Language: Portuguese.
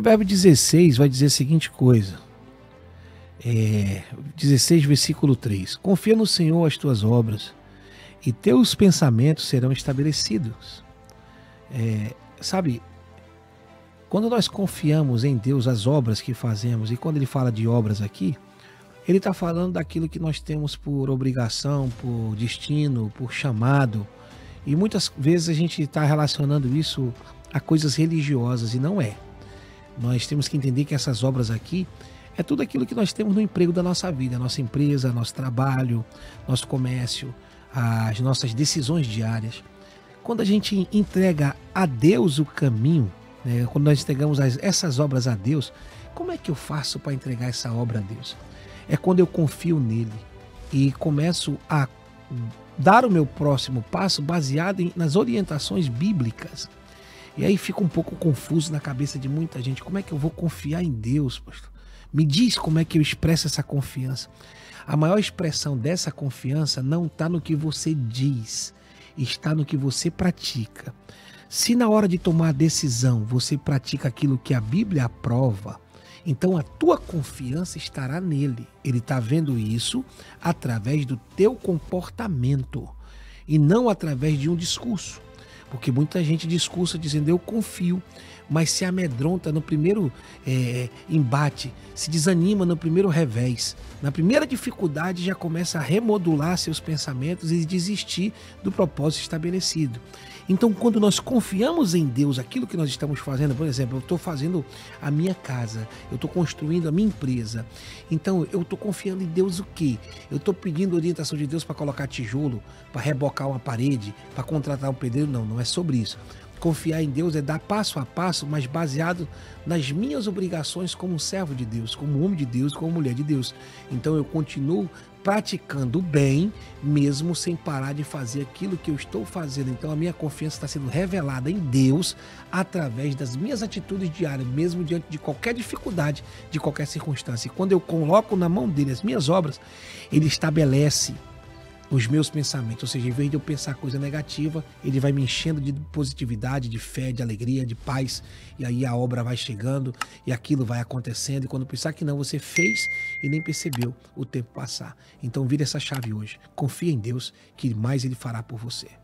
Provérbio 16 vai dizer a seguinte coisa. É, 16, versículo 3. Confia no Senhor as tuas obras, e teus pensamentos serão estabelecidos. É, sabe, quando nós confiamos em Deus as obras que fazemos, e quando ele fala de obras aqui, ele está falando daquilo que nós temos por obrigação, por destino, por chamado. E muitas vezes a gente está relacionando isso a coisas religiosas e não é. Nós temos que entender que essas obras aqui é tudo aquilo que nós temos no emprego da nossa vida, nossa empresa, nosso trabalho, nosso comércio, as nossas decisões diárias. Quando a gente entrega a Deus o caminho, né, quando nós entregamos as, essas obras a Deus, como é que eu faço para entregar essa obra a Deus? É quando eu confio nele e começo a dar o meu próximo passo baseado em, nas orientações bíblicas. E aí fica um pouco confuso na cabeça de muita gente. Como é que eu vou confiar em Deus, pastor? Me diz como é que eu expresso essa confiança. A maior expressão dessa confiança não está no que você diz, está no que você pratica. Se na hora de tomar a decisão você pratica aquilo que a Bíblia aprova, então a tua confiança estará nele. Ele está vendo isso através do teu comportamento e não através de um discurso. Porque muita gente discursa dizendo eu confio, mas se amedronta no primeiro é, embate, se desanima no primeiro revés. Na primeira dificuldade já começa a remodular seus pensamentos e desistir do propósito estabelecido. Então, quando nós confiamos em Deus, aquilo que nós estamos fazendo, por exemplo, eu estou fazendo a minha casa, eu estou construindo a minha empresa. Então, eu estou confiando em Deus o quê? Eu estou pedindo orientação de Deus para colocar tijolo, para rebocar uma parede, para contratar um pedreiro? Não, não é sobre isso. Confiar em Deus é dar passo a passo, mas baseado nas minhas obrigações como servo de Deus, como homem de Deus, como mulher de Deus. Então eu continuo praticando o bem, mesmo sem parar de fazer aquilo que eu estou fazendo. Então a minha confiança está sendo revelada em Deus através das minhas atitudes diárias, mesmo diante de qualquer dificuldade, de qualquer circunstância. E quando eu coloco na mão dele as minhas obras, ele estabelece os meus pensamentos. Ou seja, em vez de eu pensar coisa negativa, ele vai me enchendo de positividade, de fé, de alegria, de paz. E aí a obra vai chegando e aquilo vai acontecendo. E quando pensar que não, você fez e nem percebeu o tempo passar. Então vira essa chave hoje. Confia em Deus, que mais ele fará por você.